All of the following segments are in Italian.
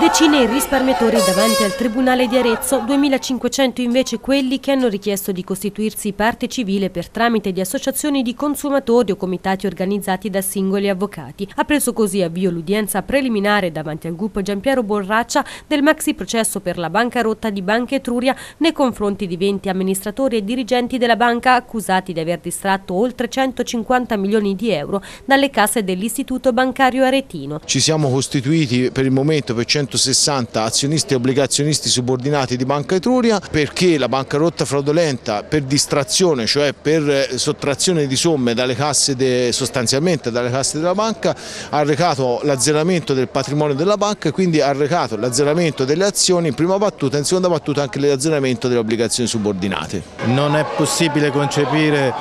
Decine i risparmiatori davanti al Tribunale di Arezzo, 2500 invece quelli che hanno richiesto di costituirsi parte civile per tramite di associazioni di consumatori o comitati organizzati da singoli avvocati. Ha preso così avvio l'udienza preliminare davanti al gruppo Giampiero Borraccia del maxi processo per la banca rotta di Banca Etruria nei confronti di 20 amministratori e dirigenti della banca accusati di aver distratto oltre 150 milioni di euro dalle casse dell'istituto bancario aretino. Ci siamo costituiti per il momento per 100 160 azionisti e obbligazionisti subordinati di Banca Etruria perché la bancarotta fraudolenta per distrazione, cioè per eh, sottrazione di somme dalle casse de, sostanzialmente dalle casse della banca, ha recato l'azzeramento del patrimonio della banca e quindi ha recato l'azzeramento delle azioni in prima battuta e in seconda battuta anche l'azzeramento delle obbligazioni subordinate. Non è possibile concepire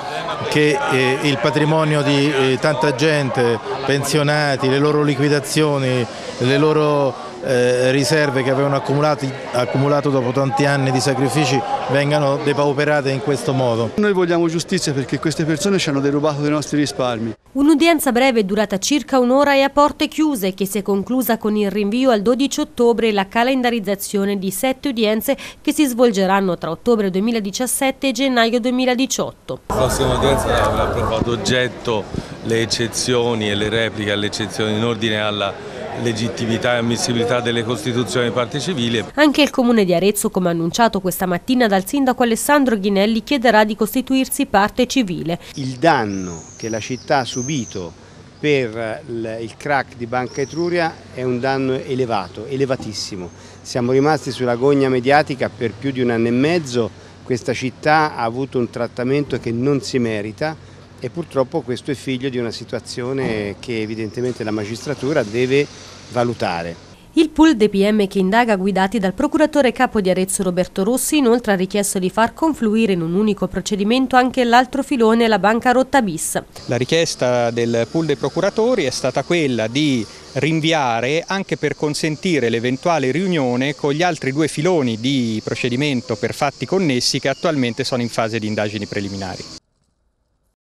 che eh, il patrimonio di eh, tanta gente, pensionati, le loro liquidazioni, le loro eh, riserve che avevano accumulato dopo tanti anni di sacrifici vengano depauperate in questo modo. Noi vogliamo giustizia perché queste persone ci hanno derubato dei nostri risparmi. Un'udienza breve durata circa un'ora e a porte chiuse che si è conclusa con il rinvio al 12 ottobre e la calendarizzazione di sette udienze che si svolgeranno tra ottobre 2017 e gennaio 2018. La prossima udienza avrà proprio ad oggetto le eccezioni e le repliche alle eccezioni in ordine alla legittimità e ammissibilità delle costituzioni di parte civile. Anche il Comune di Arezzo, come annunciato questa mattina dal sindaco Alessandro Ghinelli, chiederà di costituirsi parte civile. Il danno che la città ha subito per il crack di Banca Etruria è un danno elevato, elevatissimo. Siamo rimasti sulla gogna mediatica per più di un anno e mezzo, questa città ha avuto un trattamento che non si merita e purtroppo questo è figlio di una situazione che evidentemente la magistratura deve valutare. Il pool dei PM che indaga guidati dal procuratore capo di Arezzo Roberto Rossi inoltre ha richiesto di far confluire in un unico procedimento anche l'altro filone, la banca rotta bis. La richiesta del pool dei procuratori è stata quella di rinviare anche per consentire l'eventuale riunione con gli altri due filoni di procedimento per fatti connessi che attualmente sono in fase di indagini preliminari.